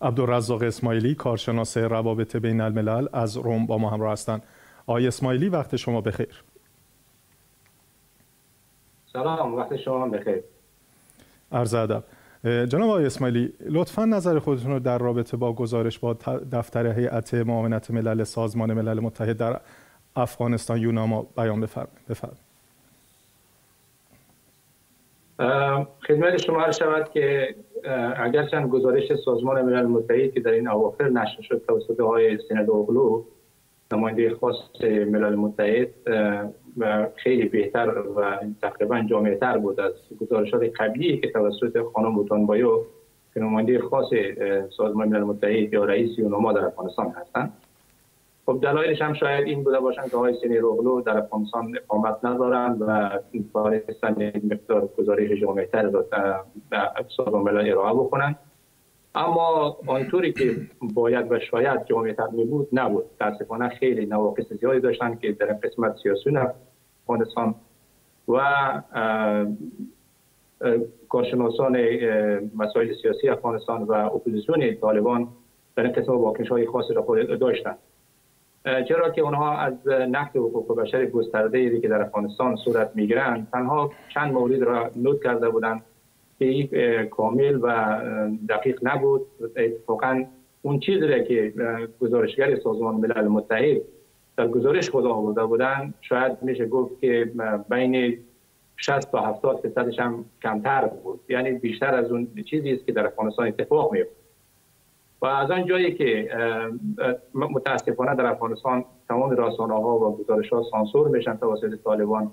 عبدالرزاق اسماعیلی کارشناس روابط بین الملل از روم با ما همراه هستند. آقای اسماعیلی وقت شما بخیر. سلام وقت شما بخیر. عرض ادب. جناب آقای اسماعیلی لطفا نظر خودتون رو در رابطه با گزارش با دفتر هیئت معاونت ملل سازمان ملل متحد در افغانستان یوناما بیان بفرمایید. خدمت شما عرض شود که اگرچند گزارش سازمان ملل متحد که در این اواخر نشر شد توسط های سند اوغلو نماینده خاص ملل متحد خیلی بهتر و تقریبا جامعتر بود از گزارشات قبلی که توسط خانم بوتان بایو که نماینده خاص سازمان ملل متحد یا رئیس یونما در افغانستان هستند. خب دلایلش هم شاید این بوده باشند که آقای سینی روغلو در افغانستان اقامت ندارند و توانستن مقدار گزارش جامعتر در سازمان ملل ارائه بکنند اما آنطوری که باید و شاید جامعتر می بود نبود. تاسفانه خیلی نواقص زیادی داشتن که در قسمت سیاسی افغانستان و کارشناسان مسائل سیاسی افغانستان و اپوزیسیون طالبان در این قسم واکنش های خاصی را خود داشتند چرا که اونها از نقد حقوق بشر گسترده ای که در افغانستان صورت می‌گیرند تنها چند مورد را نوت کرده بودند که کامل و دقیق نبود. اتفاقا اون چیزی را که گزارشگر سازمان ملل متحد در گزارش خود آورده بودن شاید میشه گفت که بین 60 تا 70 درصدش هم کمتر بود. یعنی بیشتر از اون چیزی است که در افغانستان اتفاق میفته و از آن جایی که متاسفانه در افغانستان تمام رسانه ها و گزارش ها سانسور میشن توسط طالبان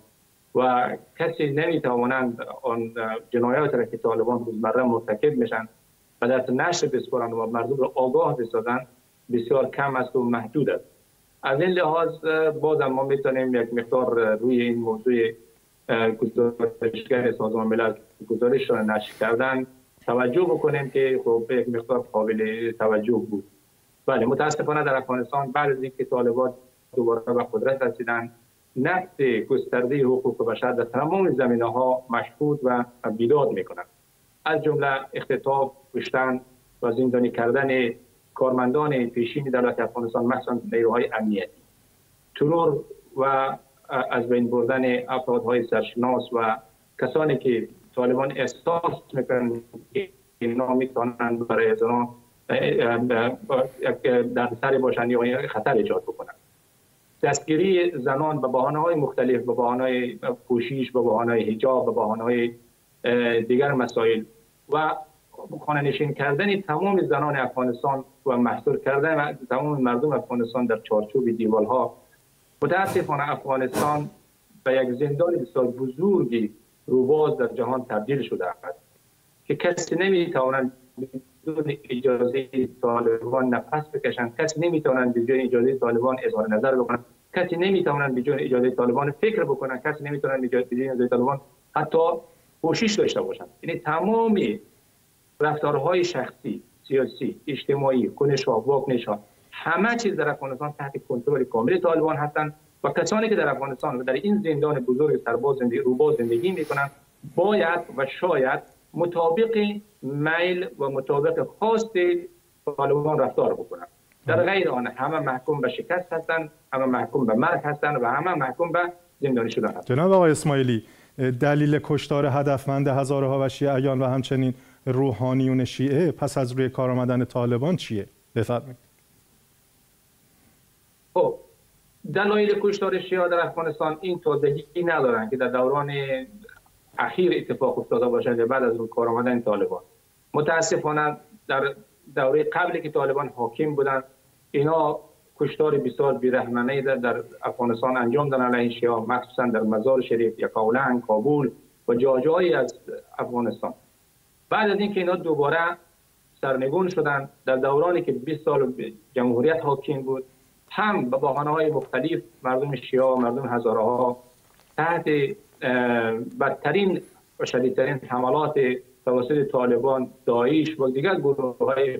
و کسی نمی‌توانند آن جنایات را که طالبان روزمره مرتکب میشن و در نشر بسپارند و مردم را آگاه بسازن بسیار کم است و محدود است. از این لحاظ بازم ما می‌تونیم یک مقدار روی این موضوع گزارشگر سازمان ملل گزارش را نشر کردن. توجه بکنیم که خب یک مقدار قابل توجه بود. بله متاسفانه در افغانستان بعد از اینکه طالبان دوباره به قدرت رسیدن نقد گسترده حقوق بشر در تمام زمینه ها مشهود و بیداد می‌کنند. از جمله اختطاف کشتن و زندانی کردن کارمندان پیشین دولت افغانستان مخصوصا نیروهای امنیتی. ترور و از بین بردن افرادهای سرشناس و کسانی که طالبان احساس می‌کنن که اینا می‌تونن برای ازنا در سر باشن یا خطر ایجاد بکنن. دستگیری زنان به بحانه های مختلف به بحانه های پوشیش به بحانه های حجاب به بحانه های دیگر مسائل و خانه نشین کردن تمام زنان افغانستان و محصول کردن تمام مردم افغانستان در چارچوب دیوال ها متاسفانه افغانستان به یک زندان بسیار بزرگی روباز در جهان تبدیل شده است که کسی نمی‌توانند بدون اجازه طالبان نفس بکشند. کسی نمی‌توانند بدون اجازه طالبان اظهار نظر بکنند کسی نمی‌توانند بدون اجازه طالبان فکر بکنند کسی نمی‌توانند بدون اجازه طالبان حتی کوشش داشته باشند. یعنی تمام رفتارهای شخصی سیاسی اجتماعی کنش ها واکنش همه چیز در افغانستان تحت کنترل کامل طالبان هستند. و کسانی که در افغانستان و در این زندان بزرگ سرباز زندگی روباز زندگی می‌کنند باید و شاید مطابق میل و مطابق خواست طالبان رفتار بکنند. در غیر آن همه محکوم به شکست هستند همه محکوم به مرگ هستند و همه محکوم به زندانی شدن هستند. جناب آقای اسماعیلی دلیل کشتار هدفمند هزارها و شیعیان و همچنین روحانیون شیعه پس از روی کار آمدن طالبان چیه؟ بفرمایید. خب دلایل کشتار شیعه در افغانستان این تازگی ندارن که در دوران اخیر اتفاق افتاده باشند بعد از اون کار آمدن طالبان. متاسفانه در دوره قبلی که طالبان حاکم بودند اینا کشتار بسیار بیرحمانه در, در افغانستان انجام دادن. علیه شیعه مخصوصا در مزار شریف یکاولنگ کابل و جاجایی از افغانستان. بعد از اینکه اینا دوباره سرنگون شدن در دورانی که 20 سال جمهوریت حاکم بود هم به بحانه های مختلف مردم شیعه و مردم هزاره ها تحت بدترین و شدیدترین حملات توسط طالبان داعش و دیگر گروه های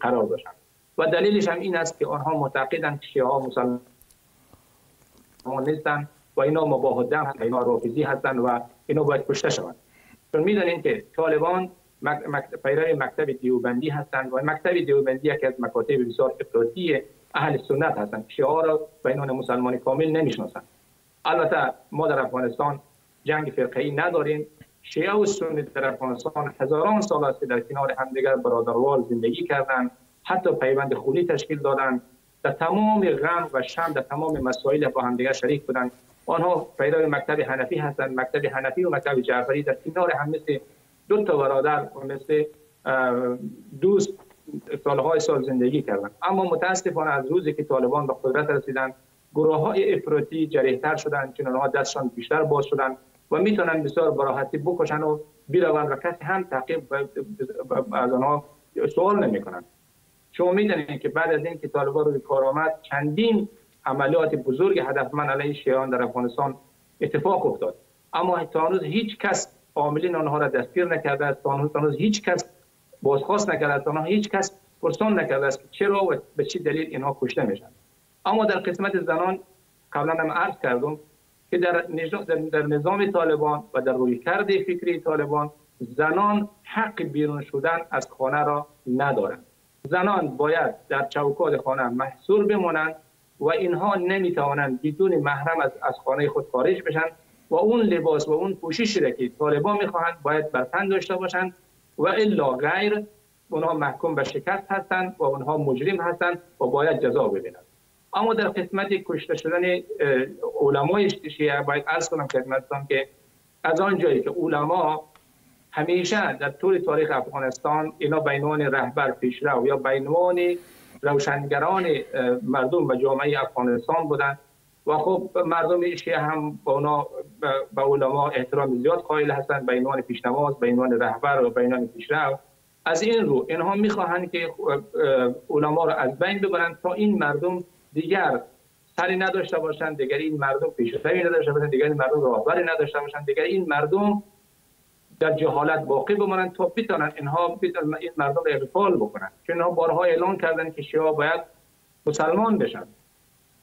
قرار داشتند. و دلیلش هم این است که آنها معتقدند که شیعه مسلمان نیستند و اینا مباهده هستند اینا رافضی هستند و اینا باید کشته شوند. چون می‌دانید که طالبان پیرو مکتب دیوبندی هستند و مکتب دیوبندی یکی از مکاتب بسیار افراطی اهل سنت هستند شیعه را بینان مسلمان کامل نمی‌شناسند البته ما در افغانستان جنگ فرقه‌ای نداریم. شیعه و سنی در افغانستان هزاران سال است در کنار همدیگر برادروار زندگی کردند حتی پیوند خونی تشکیل دادند. در تمام غم و شم در تمام مسائل با همدیگر شریک بودند. آنها پیرو مکتب حنفی هستند. مکتب حنفی و مکتب جعفری در کنار هم مثل دو تا برادر و مثل دوست سالهای سال زندگی کردند اما متاسفانه از روزی که طالبان به قدرت رسیدند گروه های افراطی جریحتر شدند چون آنها دستشان بیشتر باز شدند و می‌تونن بسیار براحتی بکشن و بیروند و کسی هم تعقیب از آنها سوال نمی‌کنن. شما می‌دونید که بعد از اینکه طالبان روی کار آمد چندین عملیات بزرگ هدفمند علیه شیعان در افغانستان اتفاق افتاد. اما تا هنوز هیچ کس عاملین آنها را دستگیر نکرده است. تا هنوز هیچ کس بازخواست نکرده آنها. هیچ کس پرسان نکرده است که چرا و به چه دلیل اینها کشته میشن اما در قسمت زنان قبلا هم عرض کردم که در در نظام طالبان و در روی کرده فکری طالبان زنان حق بیرون شدن از خانه را ندارند. زنان باید در چوکات خانه محصور بمانند و اینها نمی‌توانند بدون محرم از, از خانه خود خارج بشن و اون لباس و اون پوششی را که طالبان می‌خواهند باید بر تن داشته باشند و الا غیر اونها محکوم به شکست هستند و اونها مجرم هستند و باید جزا ببینند. اما در قسمت کشته شدن علمای شیعه باید عرض کنم خدمتتان که از آن جایی که علما همیشه در طول تاریخ افغانستان اینا بینوان رهبر پیشرو یا بینوان روشنگران مردم و جامعه افغانستان بودند و خب مردم شیعه هم با اونا به علما احترام زیاد قائل هستند به عنوان پیشنواز به عنوان رهبر و به عنوان پیشرو از این رو اینها می‌خواهند که علما را از بین ببرند تا این مردم دیگر سری نداشته باشند دیگر این مردم پیشروی نداشته باشند دیگر این مردم راهبری نداشته باشند دیگر این مردم در جهالت باقی بمانند تا بتونن اینها این مردم اغفال بکنن. چون اینها بارها اعلان کردن که شیعه باید مسلمان بشن.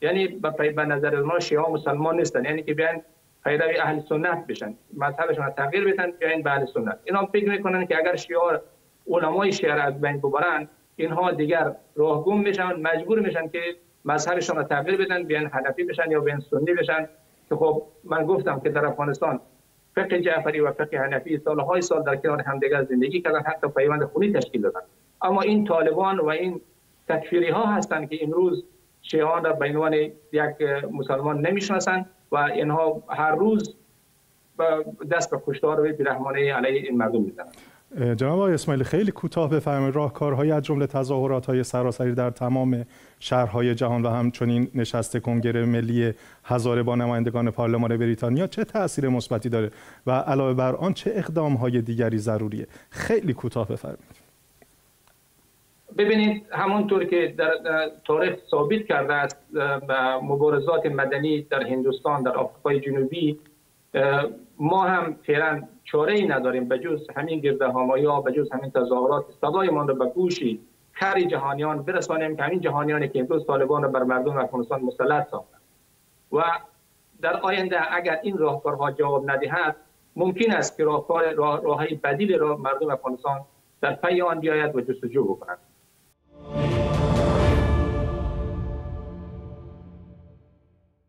یعنی به نظر ما شیعه مسلمان نیستن. یعنی که بیان پیروی اهل سنت بشن. مذهبشون تغییر بدن بیاین به اهل سنت. اینا فکر می‌کنن که اگر شیعه علمای شیعه از بین ببرن اینها دیگر راهگم میشن مجبور میشن که مذهبشون رو تغییر بدن بیان حنفی بشن یا بیان سنی بشن. که خب من گفتم که در افغانستان فقه جعفری و فقه حنفی سالهای سال در کنار همدیگر زندگی کردن حتی پیوند خونی تشکیل دادن. اما این طالبان و این تکفیری ها هستند که امروز شیعان را به عنوان یک مسلمان نمی‌شناسند و اینها هر روز دست به کشتار بیرحمانه علیه این مردم می‌زنند. جناب آقای اسماعیلی خیلی کوتاه بفرمایید. راهکارهای از جمله تظاهرات های سراسری در تمام شهرهای جهان و همچنین نشست کنگره ملی هزاره با نمایندگان پارلمان بریتانیا چه تاثیر مثبتی داره؟ و علاوه بر آن چه اقدام های دیگری ضروریه؟ خیلی کوتاه بفرمایید. ببینید همونطور که در تاریخ ثابت کرده است مبارزات مدنی در هندوستان در آفریقای جنوبی ما هم فعلا چاره ای نداریم به جز همین گرده ها به جز همین تظاهرات. صدایمان رو به گوشی کاری جهانیان برسانیم که همین جهانیانی که امروز طالبان رو بر مردم افغانستان مسلط ساختن. و در آینده اگر این راهکارها جواب ندهد ممکن است که راهکار راه, بدیل را مردم افغانستان در پی آن بیاید و جستجو بکنند.